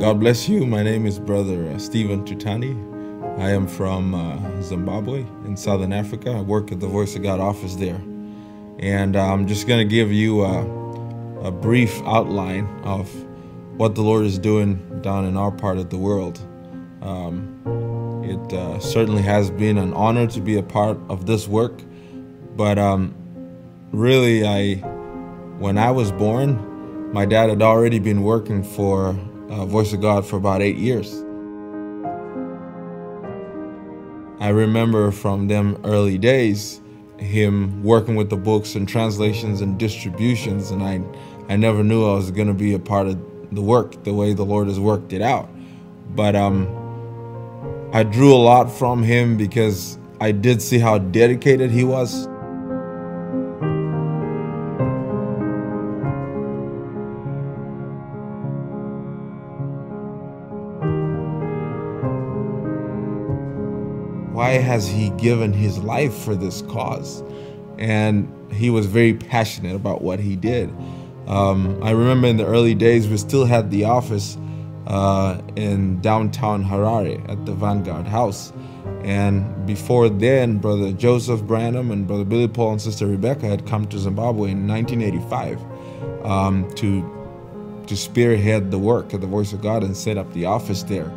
God bless you. My name is Brother uh, Stephen Tutani. I am from uh, Zimbabwe in Southern Africa. I work at the Voice of God office there. And uh, I'm just going to give you a, a, brief outline of what the Lord is doing down in our part of the world. Um, it uh, certainly has been an honor to be a part of this work, but um, really, I, when I was born, my dad had already been working for uh, Voice of God for about eight years. I remember from them early days him working with the books and translations and distributions, and I, I never knew I was going to be a part of the work the way the Lord has worked it out. But um, I drew a lot from him because I did see how dedicated he was. Why has he given his life for this cause? And he was very passionate about what he did. Um, I remember in the early days, we still had the office uh, in downtown Harare at the Vanguard House. And before then, Brother Joseph Branham and Brother Billy Paul and Sister Rebecca had come to Zimbabwe in 1985 um, to, to spearhead the work of the Voice of God and set up the office there.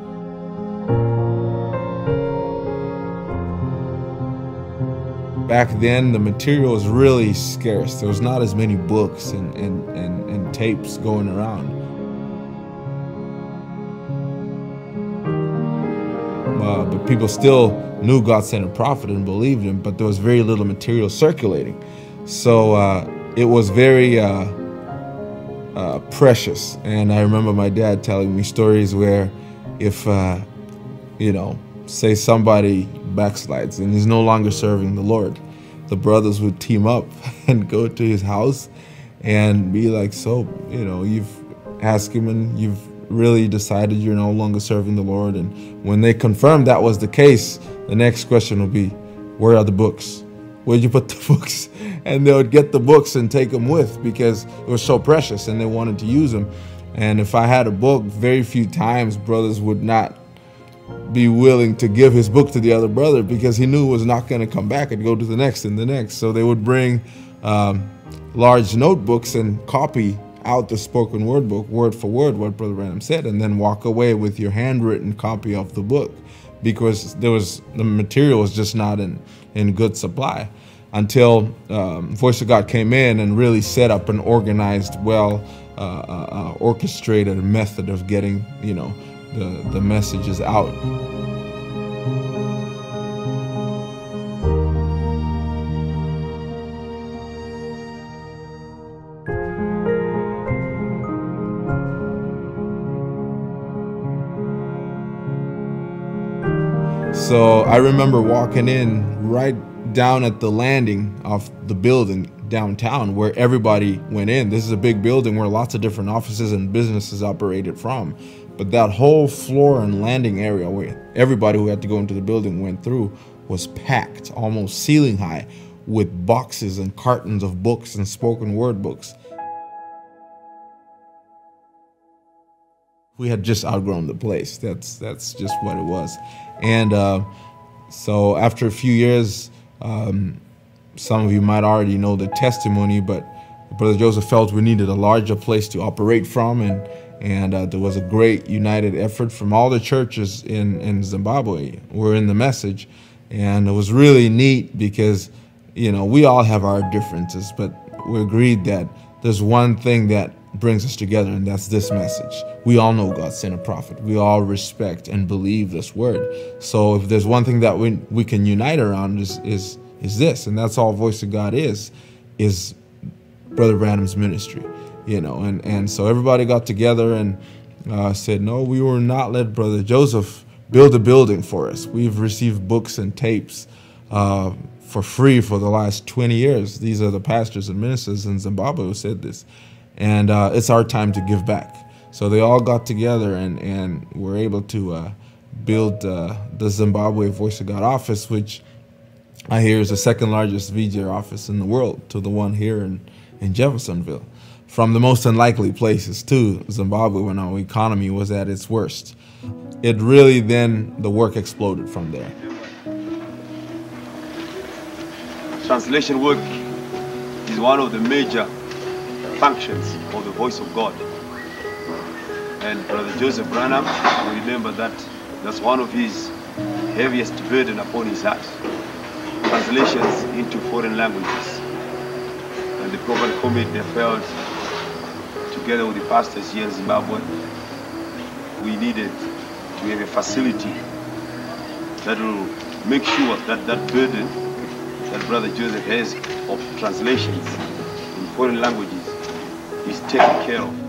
Back then the material was really scarce. There was not as many books and, and, and, and tapes going around. Uh, but people still knew God sent a prophet and believed him, but there was very little material circulating. So uh, it was very uh, uh precious. And I remember my dad telling me stories where if, uh, you know, say somebody backslides and is no longer serving the Lord, the brothers would team up and go to his house and be like, So, you know, you've asked him and you've really decided you're no longer serving the Lord. And when they confirmed that was the case, the next question would be, Where are the books? Where'd you put the books? And they would get the books and take them with because it was so precious and they wanted to use them. And if I had a book, very few times brothers would not be willing to give his book to the other brother because he knew it was not going to come back and go to the next and the next. So they would bring um, large notebooks and copy out the spoken word book, word for word, what Brother Branham said, and then walk away with your handwritten copy of the book because there was the material was just not in, in good supply until um, Voice of God came in and really set up an organized, well uh, uh, uh orchestrated method of getting, you know, the, the message is out. So I remember walking in right down at the landing of the building downtown where everybody went in. This is a big building where lots of different offices and businesses operated from. But that whole floor and landing area where everybody who had to go into the building went through was packed, almost ceiling high, with boxes and cartons of books and spoken word books. We had just outgrown the place. That's that's just what it was. And uh, so after a few years, um, some of you might already know the testimony, but Brother Joseph felt we needed a larger place to operate from, and and uh, there was a great united effort from all the churches in, in Zimbabwe. We're in the message. And it was really neat because, you know, we all have our differences, but we agreed that there's one thing that brings us together, and that's this message. We all know God sent a prophet. We all respect and believe this word. So if there's one thing that we, we can unite around is, is, is this, and that's all Voice of God is, is Brother Branham's ministry you know, and, and so everybody got together and uh, said, no, we will not let Brother Joseph build a building for us. We've received books and tapes uh, for free for the last 20 years. These are the pastors and ministers in Zimbabwe who said this. And uh, it's our time to give back. So they all got together and, and were able to uh, build uh, the Zimbabwe Voice of God office, which I hear is the second largest VJ office in the world to the one here in, in Jeffersonville from the most unlikely places too. Zimbabwe, when our economy was at its worst, it really then the work exploded from there. Translation work is one of the major functions of the voice of God. And Brother Joseph Branham, we remember that that's one of his heaviest burden upon his heart. Translations into foreign languages. And the Prophet Committee felt, together with the pastors here in Zimbabwe, we needed to have a facility that will make sure that that burden that Brother Joseph has of translations in foreign languages is taken care of.